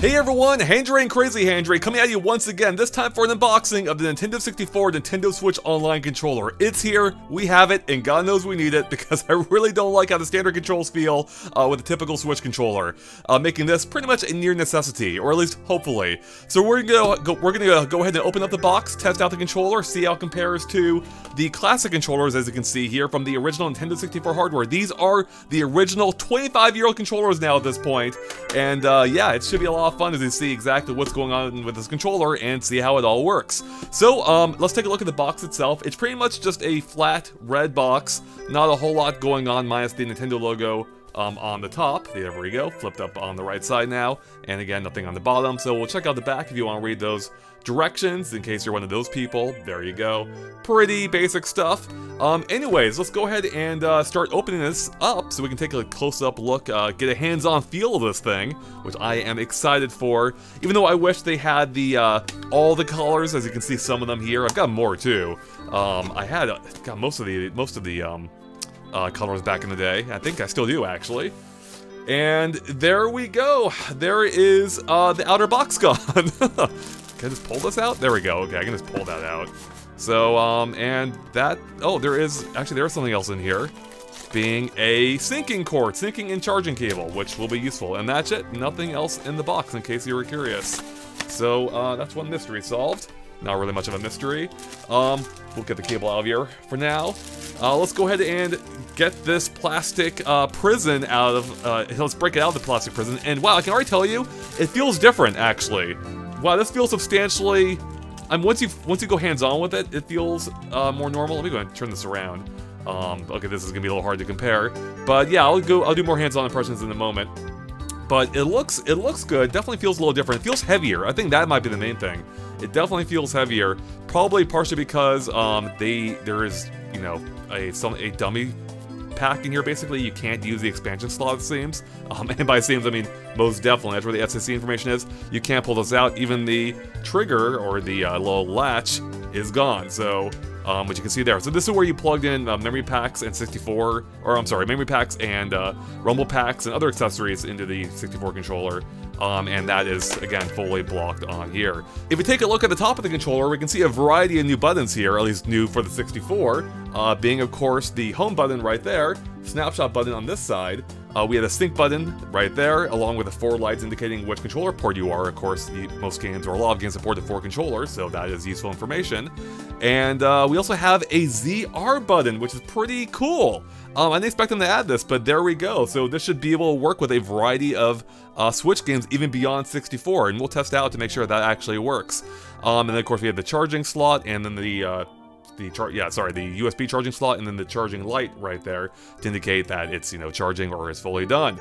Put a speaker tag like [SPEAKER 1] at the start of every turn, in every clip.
[SPEAKER 1] Hey everyone, Handray and Crazy Handray coming at you once again, this time for an unboxing of the Nintendo 64 Nintendo Switch Online controller. It's here, we have it, and God knows we need it because I really don't like how the standard controls feel uh, with a typical Switch controller, uh, making this pretty much a near necessity, or at least hopefully. So we're gonna go, we're gonna go ahead and open up the box, test out the controller, see how it compares to the classic controllers as you can see here from the original Nintendo 64 hardware. These are the original 25-year-old controllers now at this point, and uh, yeah, it should be a lot of fun to see exactly what's going on with this controller and see how it all works. So, um, let's take a look at the box itself. It's pretty much just a flat red box, not a whole lot going on minus the Nintendo logo um, on the top. There we go, flipped up on the right side now. And again, nothing on the bottom. So we'll check out the back if you want to read those directions in case you're one of those people. There you go. Pretty basic stuff. Um, anyways, let's go ahead and uh, start opening this up so we can take a close-up look, uh, get a hands-on feel of this thing, which I am excited for. Even though I wish they had the uh, all the colors, as you can see some of them here. I've got more too. Um, I had uh, got most of the most of the um, uh, colors back in the day. I think I still do, actually. And there we go. There is uh, the outer box gone. can I just pull this out? There we go. Okay, I can just pull that out. So, um, and that... Oh, there is... Actually, there is something else in here. Being a syncing cord, syncing and charging cable, which will be useful. And that's it. Nothing else in the box, in case you were curious. So, uh, that's one mystery solved. Not really much of a mystery. Um, we'll get the cable out of here for now. Uh, let's go ahead and get this plastic uh, prison out of, uh, let's break it out of the plastic prison. And wow, I can already tell you, it feels different actually. Wow, this feels substantially, I'm once you once you go hands-on with it, it feels uh, more normal. Let me go ahead and turn this around. Um, okay, this is gonna be a little hard to compare, but yeah, I'll go. I'll do more hands-on impressions in a moment. But it looks it looks good. Definitely feels a little different. It feels heavier. I think that might be the main thing. It definitely feels heavier. Probably partially because um, they there is you know a some a dummy in here, basically. You can't use the expansion slot, it seems. Um, and by seems, I mean most definitely. That's where the FCC information is. You can't pull this out. Even the trigger, or the uh, little latch, is gone. So, um, which you can see there. So this is where you plugged in uh, memory packs and 64, or I'm sorry, memory packs and uh, rumble packs and other accessories into the 64 controller. Um, and that is, again, fully blocked on here. If we take a look at the top of the controller, we can see a variety of new buttons here, at least new for the 64, uh, being, of course, the home button right there, snapshot button on this side, uh, we have a sync button right there, along with the four lights indicating which controller port you are. Of course, the, most games, or a lot of games, support the four controllers, so that is useful information. And uh, we also have a ZR button, which is pretty cool. Um, I didn't expect them to add this, but there we go. So this should be able to work with a variety of uh, Switch games, even beyond 64, and we'll test out to make sure that actually works. Um, and then, of course, we have the charging slot, and then the uh, the char yeah, sorry, the USB charging slot and then the charging light right there to indicate that it's, you know, charging or is fully done.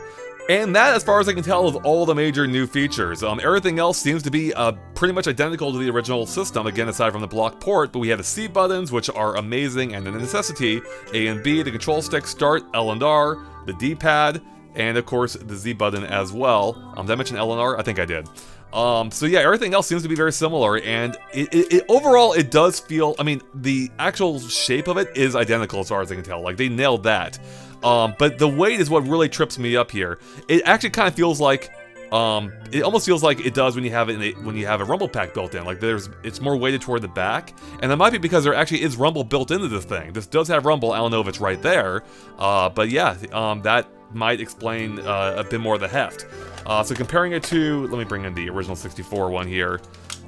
[SPEAKER 1] And that, as far as I can tell, is all the major new features. Um, everything else seems to be uh, pretty much identical to the original system, again, aside from the block port, but we have the C buttons, which are amazing and a necessity, A and B, the control stick, start, L and R, the D-pad, and of course the Z button as well. Um, did I mention L I think I did. Um, so yeah, everything else seems to be very similar, and it, it, it, overall it does feel. I mean, the actual shape of it is identical as far as I can tell. Like they nailed that. Um, but the weight is what really trips me up here. It actually kind of feels like. Um, it almost feels like it does when you have it a, when you have a rumble pack built in. Like there's, it's more weighted toward the back, and that might be because there actually is rumble built into this thing. This does have rumble. I don't know if it's right there, uh, but yeah, um, that might explain uh, a bit more of the heft. Uh, so comparing it to, let me bring in the original 64 one here.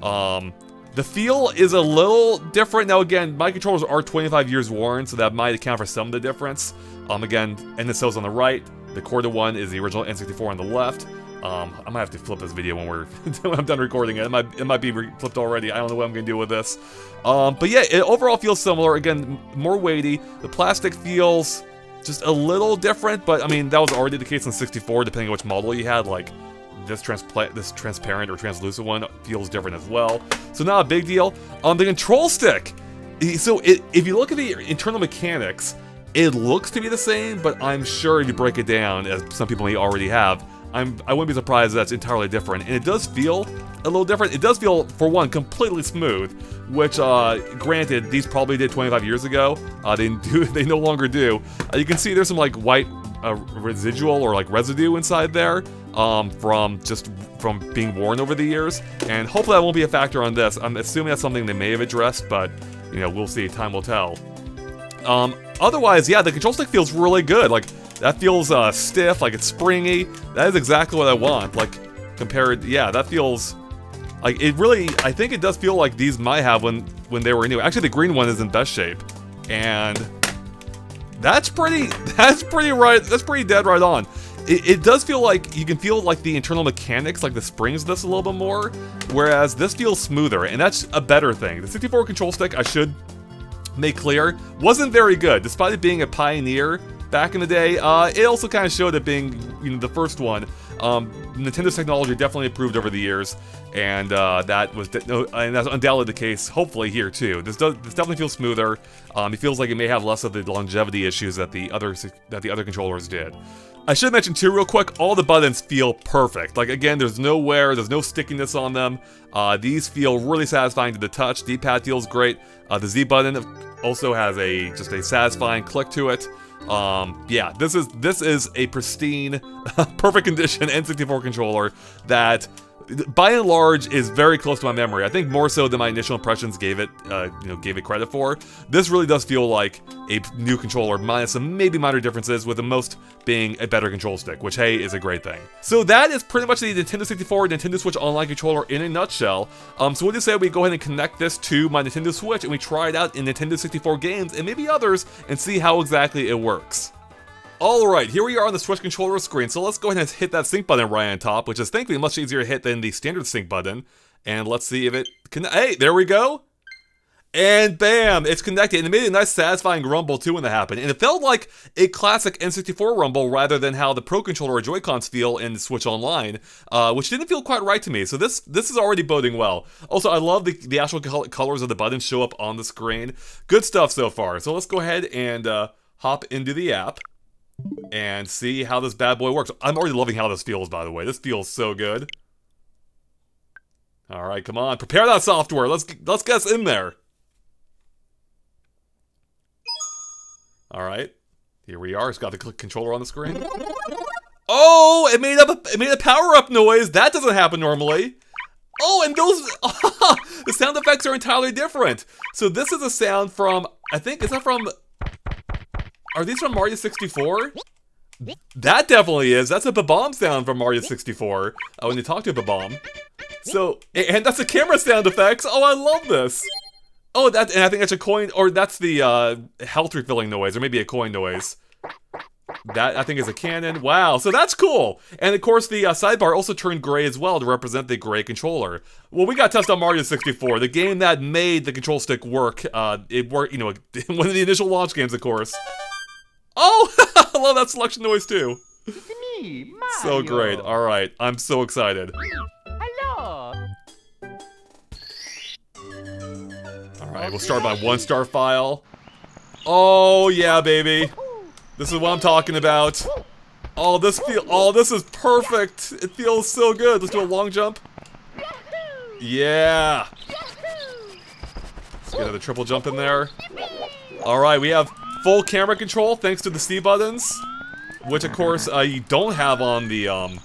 [SPEAKER 1] Um, the feel is a little different. Now again, my controllers are 25 years worn, so that might account for some of the difference. Um, again, NSO's on the right, the Corda one is the original N64 on the left. Um, I might have to flip this video when we're when I'm done recording it. It might it might be flipped already. I don't know what I'm gonna do with this. Um, but yeah, it overall feels similar. Again, more weighty. The plastic feels just a little different, but I mean, that was already the case in 64, depending on which model you had, like, this, this transparent or translucent one feels different as well. So not a big deal. On um, the control stick, so it, if you look at the internal mechanics, it looks to be the same, but I'm sure if you break it down, as some people may already have, I'm, I wouldn't be surprised that's entirely different. And it does feel a little different. It does feel, for one, completely smooth, which, uh, granted, these probably did 25 years ago. Uh, they do, they no longer do. Uh, you can see there's some like white uh, residual or like residue inside there. um, from just from being worn over the years, and hopefully that won't be a factor on this. I'm assuming that's something they may have addressed, but you know we'll see. Time will tell. Um, otherwise, yeah, the control stick feels really good. Like that feels uh, stiff, like it's springy. That is exactly what I want. Like compared, yeah, that feels like it really. I think it does feel like these might have when when they were new. Actually, the green one is in best shape, and that's pretty. That's pretty right. That's pretty dead right on. It, it, does feel like you can feel like the internal mechanics, like the springs this a little bit more, whereas this feels smoother, and that's a better thing. The 64 control stick, I should make clear, wasn't very good, despite it being a pioneer back in the day. Uh, it also kind of showed it being you know the first one. Um, Nintendo's technology definitely improved over the years, and uh, that was and that's undoubtedly the case. Hopefully here too. This does this definitely feels smoother. Um, it feels like it may have less of the longevity issues that the other that the other controllers did. I should mention too real quick, all the buttons feel perfect. Like again, there's no wear, there's no stickiness on them. Uh, these feel really satisfying to the touch. D-pad feels great. Uh, the Z button also has a just a satisfying click to it. Um, yeah, this is this is a pristine, perfect condition N64 controller that by and large is very close to my memory. I think more so than my initial impressions gave it, uh, you know, gave it credit for. This really does feel like a new controller, minus some maybe minor differences, with the most being a better control stick, which hey is a great thing. So that is pretty much the Nintendo 64 Nintendo Switch Online controller in a nutshell. Um, so what do you say we go ahead and connect this to my Nintendo Switch and we try it out in Nintendo 64 games and maybe others and see how exactly it works. Alright, here we are on the Switch controller screen, so let's go ahead and hit that sync button right on top, which is thankfully much easier to hit than the standard sync button. And let's see if it can- hey, there we go! And bam, it's connected, and it made a nice satisfying rumble too when that happened. And it felt like a classic N64 rumble rather than how the Pro Controller or Joy-Cons feel in Switch Online, uh, which didn't feel quite right to me. So this this is already boding well. Also, I love the, the actual colors of the buttons show up on the screen. Good stuff so far. So let's go ahead and uh, hop into the app and see how this bad boy works. I'm already loving how this feels, by the way. This feels so good. All right, come on. Prepare that software. Let's let's get us in there. All right. Here we are. It's got the controller on the screen. Oh, it made up a, it made a power up noise. That doesn't happen normally. Oh, and those the sound effects are entirely different. So this is a sound from I think is that from are these from Mario 64? That definitely is. That's a Bob-omb sound from Mario 64. Uh, when you talk to a Bob-omb. So, and that's a camera sound effects. Oh, I love this. Oh, that, and I think that's a coin, or that's the uh, health refilling noise, or maybe a coin noise. That, I think, is a cannon. Wow, so that's cool. And, of course, the uh, sidebar also turned gray as well to represent the gray controller. Well, we got test on Mario 64, the game that made the control stick work. Uh, it worked, you know, one of the initial launch games, of course. Oh, I love that selection noise too.
[SPEAKER 2] It's me, Mario.
[SPEAKER 1] So great. All right, I'm so excited.
[SPEAKER 2] Hello.
[SPEAKER 1] All right, we'll start by one star file. Oh yeah, baby. This is what I'm talking about. Oh, this feel. Oh, this is perfect. It feels so good. Let's do a long jump. Yeah. Let's get another triple jump in there. All right, we have full camera control thanks to the C buttons, which of course uh, you don't have on the um,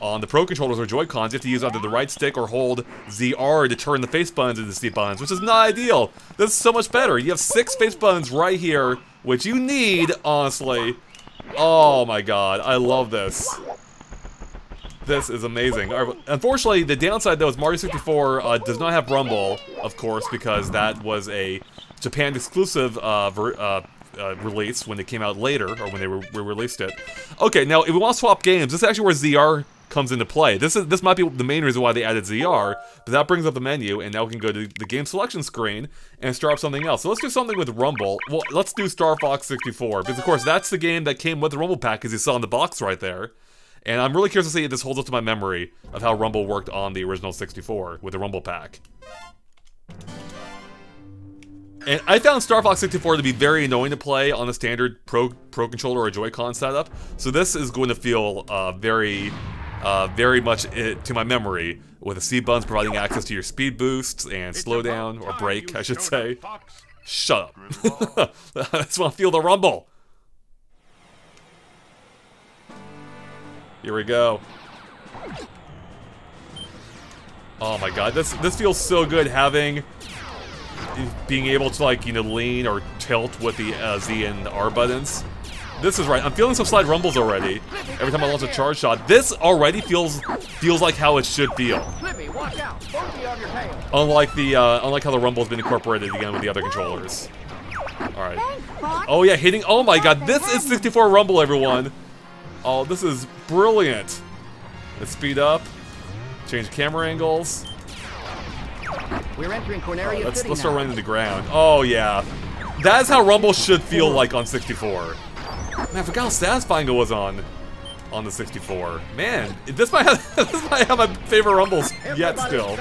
[SPEAKER 1] on the Pro controllers or Joy-Cons. You have to use either the right stick or hold ZR to turn the face buttons into C buttons, which is not ideal. This is so much better. You have six face buttons right here, which you need, honestly. Oh my god, I love this. This is amazing. Unfortunately, the downside though is Mario 64 uh, does not have Rumble, of course, because that was a Japan exclusive uh, uh, uh, release when they came out later, or when they re released it. Okay, now if we want to swap games, this is actually where ZR comes into play. This is this might be the main reason why they added ZR, but that brings up the menu, and now we can go to the game selection screen and start up something else. So let's do something with Rumble. Well, let's do Star Fox 64, because of course that's the game that came with the Rumble pack, as you saw in the box right there. And I'm really curious to see if this holds up to my memory of how Rumble worked on the original 64 with the Rumble pack. And I found Star Fox 64 to be very annoying to play on a standard Pro Pro controller or Joy-Con setup. So this is going to feel uh, very, uh, very much it, to my memory, with the C buttons providing access to your speed boosts and slowdown, or brake, I should say. Shut up. I just want to feel the rumble. Here we go. Oh my god, this this feels so good having being able to like you know lean or tilt with the uh, Z and R buttons. This is right. I'm feeling some slide rumbles already. Every time I launch a charge shot, this already feels feels like how it should feel. Unlike the uh, unlike how the rumble has been incorporated again with the other controllers. All right. Oh yeah, hitting. Oh my god, this is 64 rumble, everyone. Oh, this is brilliant. Let's speed up. Change camera angles.
[SPEAKER 2] We're entering Corneria
[SPEAKER 1] Let's
[SPEAKER 2] City
[SPEAKER 1] let's
[SPEAKER 2] now.
[SPEAKER 1] start running to the ground. Oh yeah, that's how Rumble should feel like on 64. Man, I forgot how satisfying it was on on the 64. Man, this might have this might have my favorite Rumbles yet still.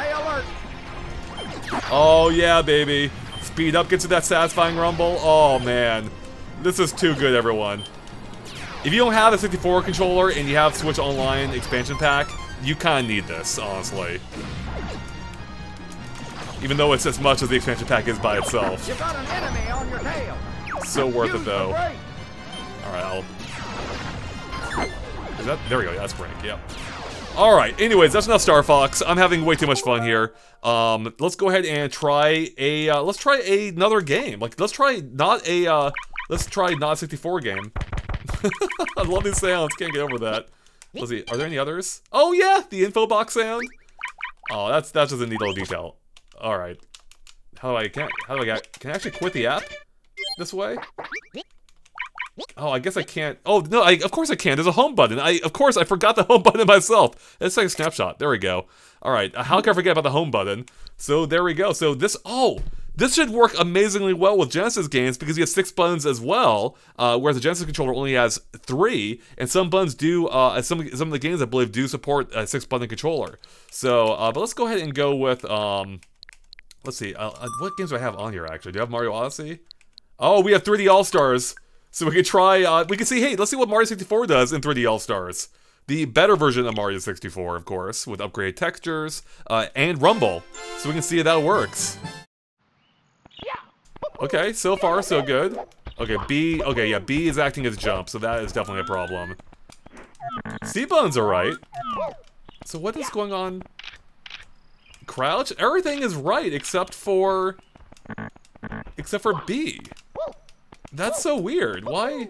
[SPEAKER 1] Oh yeah, baby. Speed up gets to that satisfying Rumble. Oh man, this is too good, everyone. If you don't have a 64 controller and you have Switch Online expansion pack, you kind of need this, honestly. Even though it's as much as the expansion pack is by itself.
[SPEAKER 2] You got an enemy on your tail.
[SPEAKER 1] So worth it
[SPEAKER 2] Use the
[SPEAKER 1] though. Alright, I'll... Is that... There we go, yeah, that's break, yep. Alright, anyways, that's enough Star Fox. I'm having way too much fun here. Um, let's go ahead and try a... Uh, let's try another game. Like, let's try not a... Uh, let's try not a 64 game. I love these sounds, can't get over that. Let's see, are there any others? Oh yeah, the info box sound. Oh, that's that's just a neat little detail. All right, how do I can how do I get can I actually quit the app this way? Oh, I guess I can't. Oh no, I, of course I can. There's a home button. I of course I forgot the home button myself. Let's take a snapshot. There we go. All right, how can I forget about the home button? So there we go. So this oh. This should work amazingly well with Genesis games because you have six buttons as well, uh, whereas the Genesis controller only has three, and some buttons do, uh, some, some of the games I believe do support a six button controller. So, uh, but let's go ahead and go with, um, let's see, uh, uh, what games do I have on here actually? Do I have Mario Odyssey? Oh, we have 3D All-Stars. So we could try, uh, we can see, hey, let's see what Mario 64 does in 3D All-Stars. The better version of Mario 64, of course, with upgraded textures, uh, and Rumble. So we can see if that works. Okay, so far so good. Okay, B, okay, yeah, B is acting as jump, so that is definitely a problem. C-Bone's alright. So what is going on? Crouch? Everything is right except for... Except for B. That's so weird. Why?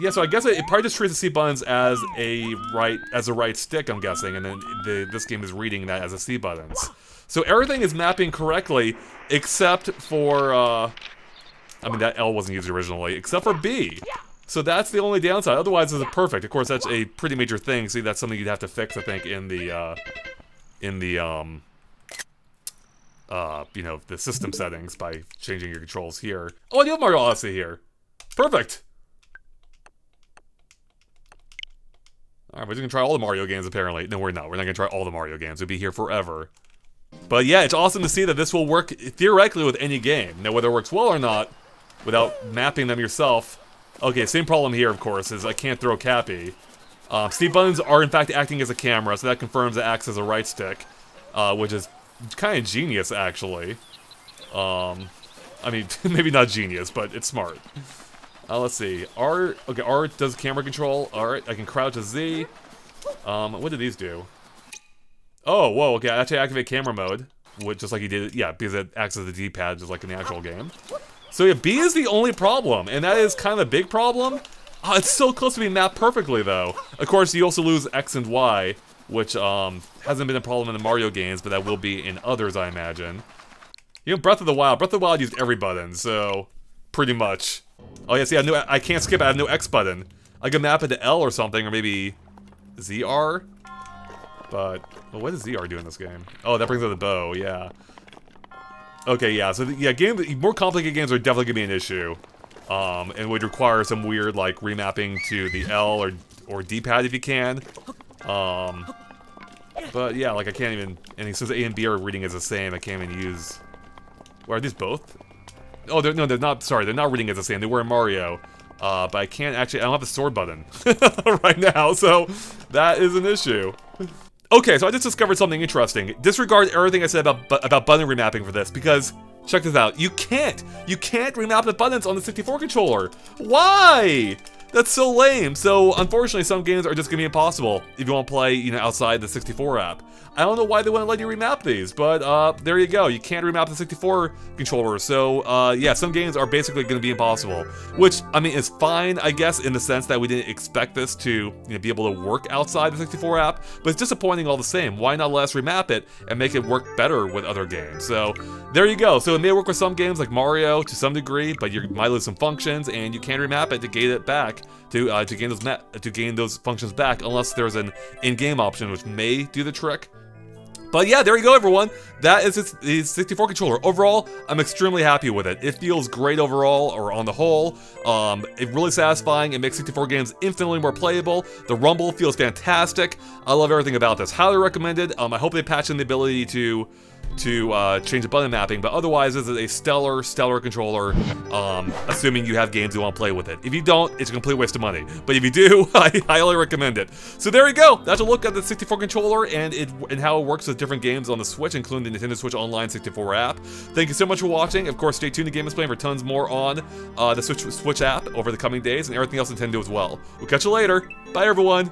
[SPEAKER 1] Yeah, so I guess it, it probably just treats the C buttons as a right as a right stick, I'm guessing, and then the this game is reading that as a C buttons. So everything is mapping correctly, except for uh, I mean that L wasn't used originally, except for B. So that's the only downside. Otherwise, it's perfect. Of course, that's a pretty major thing. See, that's something you'd have to fix, I think, in the uh, in the um, uh, you know, the system settings by changing your controls here. Oh, I do have Mario Odyssey here. Perfect. Alright, we're just gonna try all the Mario games apparently. No, we're not. We're not gonna try all the Mario games. We'd be here forever. But yeah, it's awesome to see that this will work theoretically with any game. Now, whether it works well or not, without mapping them yourself. Okay, same problem here, of course, is I can't throw Cappy. Um, C buttons are in fact acting as a camera, so that confirms it acts as a right stick, uh, which is kind of genius, actually. Um, I mean, maybe not genius, but it's smart. Uh, let's see. R, okay, R does camera control. Alright, I can crouch a Z. Um, what do these do? Oh, whoa, okay, I actually activate camera mode. Which, just like you did, yeah, because it acts as the D-pad, just like in the actual game. So yeah, B is the only problem, and that is kind of a big problem. Oh, it's so close to being mapped perfectly, though. Of course, you also lose X and Y, which um, hasn't been a problem in the Mario games, but that will be in others, I imagine. You know, Breath of the Wild. Breath of the Wild used every button, so pretty much. Oh yeah, see, I, no, I can't skip. I have no X button. I can map it to L or something, or maybe ZR. But well, what does ZR do in this game? Oh, that brings up the bow. Yeah. Okay, yeah. So yeah, game more complicated games are definitely gonna be an issue, um, and would require some weird like remapping to the L or or D-pad if you can. Um, but yeah, like I can't even. And since A and B are reading as the same, I can't even use. Well, are these both? Oh, they're, no, they're not. Sorry, they're not reading as the same. They were in Mario. Uh, but I can't actually. I don't have the sword button right now, so that is an issue. Okay, so I just discovered something interesting. Disregard everything I said about about button remapping for this because check this out. You can't. You can't remap the buttons on the 64 controller. Why? That's so lame. So unfortunately, some games are just gonna be impossible if you want to play, you know, outside the 64 app. I don't know why they wouldn't let you remap these, but uh, there you go. You can't remap the 64 controller. So uh, yeah, some games are basically gonna be impossible. Which I mean is fine, I guess, in the sense that we didn't expect this to you know, be able to work outside the 64 app. But it's disappointing all the same. Why not let us remap it and make it work better with other games? So there you go. So it may work with some games like Mario to some degree, but you might lose some functions, and you can't remap it to gain it back to uh, to gain those to gain those functions back, unless there's an in-game option which may do the trick. But yeah, there you go, everyone. That is the 64 controller. Overall, I'm extremely happy with it. It feels great overall, or on the whole. Um, it's really satisfying. It makes 64 games infinitely more playable. The rumble feels fantastic. I love everything about this. Highly recommended. Um, I hope they patch in the ability to to uh, change the button mapping, but otherwise this is a stellar, stellar controller, um, assuming you have games you want to play with it. If you don't, it's a complete waste of money. But if you do, I highly recommend it. So there you go. That's a look at the 64 controller and it and how it works with different games on the Switch, including the Nintendo Switch Online 64 app. Thank you so much for watching. Of course, stay tuned to GameXplain for tons more on uh, the Switch, Switch app over the coming days and everything else Nintendo as well. We'll catch you later. Bye, everyone.